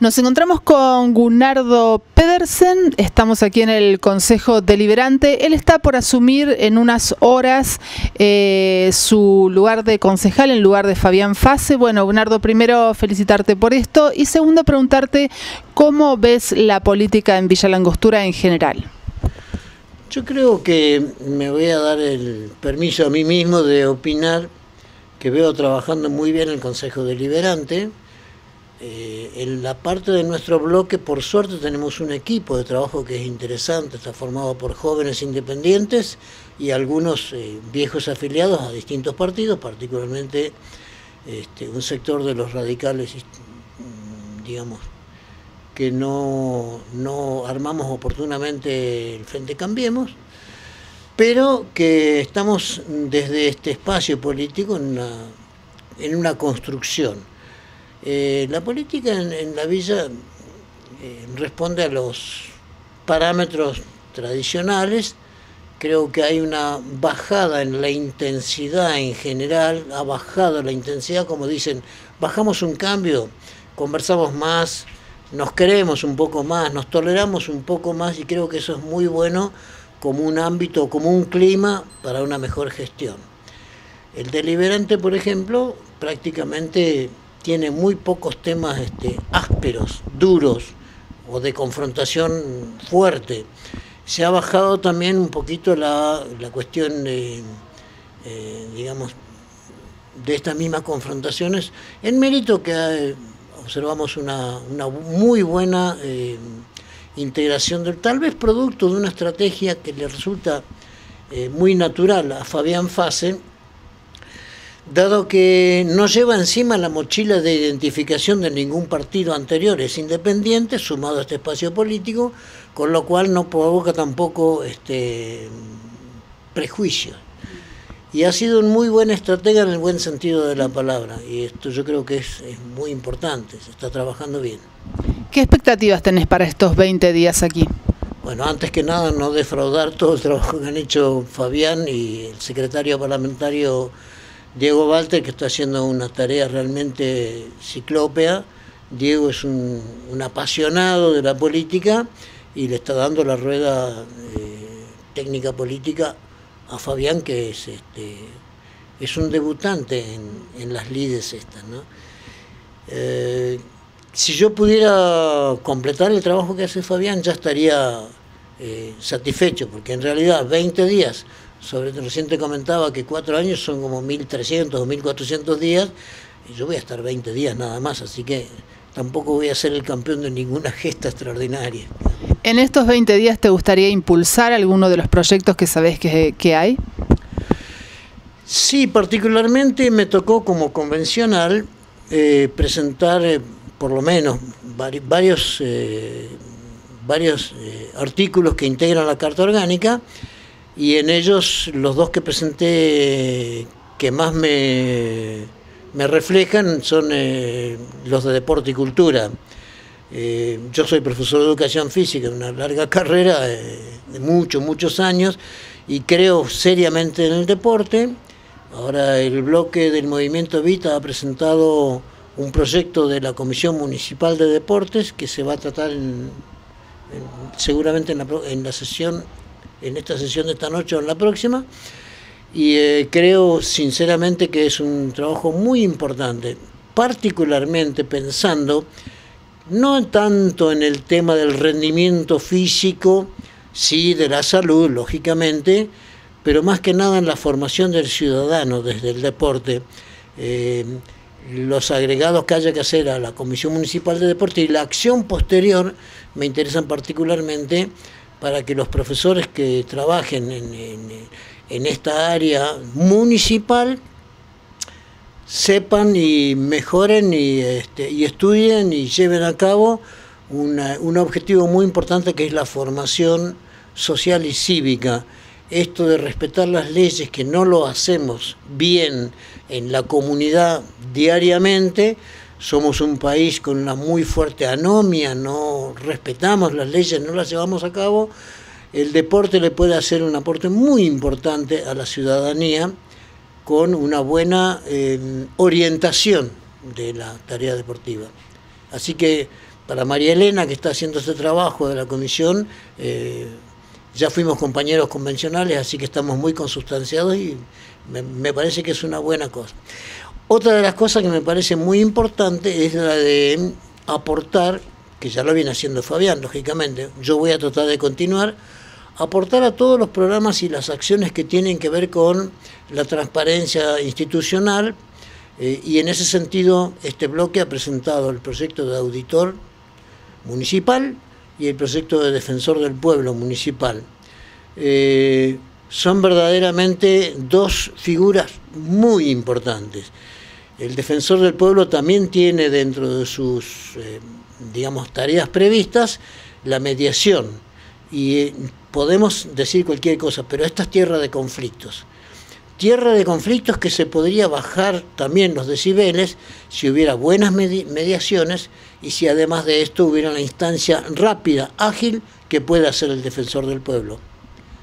Nos encontramos con Gunardo Pedersen, estamos aquí en el Consejo Deliberante. Él está por asumir en unas horas eh, su lugar de concejal en lugar de Fabián Fase. Bueno, Gunardo, primero felicitarte por esto y segundo preguntarte cómo ves la política en Villa Langostura en general. Yo creo que me voy a dar el permiso a mí mismo de opinar que veo trabajando muy bien el Consejo Deliberante eh, en la parte de nuestro bloque, por suerte, tenemos un equipo de trabajo que es interesante, está formado por jóvenes independientes y algunos eh, viejos afiliados a distintos partidos, particularmente este, un sector de los radicales, mm, digamos, que no, no armamos oportunamente el Frente Cambiemos, pero que estamos desde este espacio político en una, en una construcción eh, la política en, la villa eh, responde a los parámetros tradicionales. Creo que hay una bajada en la intensidad en general, ha bajado la intensidad, como dicen, bajamos un cambio, conversamos más, nos queremos un poco más, nos toleramos un poco más y creo que eso es muy bueno como un ámbito, como un clima para una mejor gestión. El deliberante, por ejemplo, prácticamente tiene muy pocos temas este, ásperos, duros o de confrontación fuerte. Se ha bajado también un poquito la, cuestión, de, eh, digamos, de estas mismas confrontaciones, en mérito que eh, observamos una, muy buena eh, integración, del, tal vez producto de una estrategia que le resulta muy natural a Fabián Fase, dado que no lleva encima la mochila de identificación de ningún partido anterior, es independiente, sumado a este espacio político, con lo cual no provoca tampoco este, prejuicios. Y ha sido un muy buen estratega en el buen sentido de la palabra, y esto yo creo que es, es muy importante, se está trabajando bien. ¿Qué expectativas tenés para estos 20 días aquí? Bueno, antes que nada, no defraudar todo el trabajo que han hecho Fabián y el secretario parlamentario Diego Walter, que está haciendo una tarea realmente ciclópea. Diego es un, apasionado de la política y le está dando la rueda eh, técnica política a Fabián, que es, este, es un debutante en, las lides estas. Eh, si yo pudiera completar el trabajo que hace Fabián, ya estaría eh, satisfecho, porque en realidad 20 días sobre reciente comentaba que cuatro años son como 1.300 o 1.400 días, y yo voy a estar 20 días nada más, así que tampoco voy a ser el campeón de ninguna gesta extraordinaria. ¿En estos 20 días te gustaría impulsar alguno de los proyectos que sabes que, hay? Sí, particularmente me tocó como convencional eh, presentar eh, por lo menos varios, eh, varios artículos que integran la Carta Orgánica y en ellos los dos que presenté que más me, me reflejan son eh, los de deporte y cultura. Eh, yo soy profesor de educación física, una larga carrera de muchos, muchos años y creo seriamente en el deporte. Ahora el bloque del movimiento Vita ha presentado un proyecto de la Comisión Municipal de Deportes que se va a tratar seguramente en la, en la sesión en esta sesión de esta noche o en la próxima. Y eh, creo sinceramente que es un trabajo muy importante, particularmente pensando no tanto en el tema del rendimiento físico, sí, de la salud, lógicamente, pero más que nada en la formación del ciudadano desde el deporte. Eh, los agregados que haya que hacer a la Comisión Municipal de Deporte y la acción posterior me interesan particularmente para que los profesores que trabajen en, esta área municipal sepan y mejoren y, este, y estudien y lleven a cabo un objetivo muy importante que es la formación social y cívica. Esto de respetar las leyes que no lo hacemos bien en la comunidad diariamente, somos un país con una muy fuerte anomia, no respetamos las leyes, no las llevamos a cabo, el deporte le puede hacer un aporte muy importante a la ciudadanía con una buena em, orientación de la tarea deportiva. Así que para María Elena, que está haciendo ese trabajo de la comisión, ya fuimos compañeros convencionales, así que estamos muy consustanciados y me, parece que es una buena cosa. Otra de las cosas que me parece muy importante es la de aportar, que ya lo viene haciendo Fabián, lógicamente, yo voy a tratar de continuar, aportar a todos los programas y las acciones que tienen que ver con la transparencia institucional eh, y en ese sentido este bloque ha presentado el proyecto de auditor municipal y el proyecto de defensor del pueblo municipal. Eh, son verdaderamente dos figuras muy importantes. El defensor del pueblo también tiene dentro de sus, eh, digamos, tareas previstas la mediación. Y eh, podemos decir cualquier cosa, pero esta es tierra de conflictos. Tierra de conflictos que se podría bajar también los decibeles si hubiera buenas mediaciones y si además de esto hubiera una instancia rápida, ágil, que pueda ser el defensor del pueblo.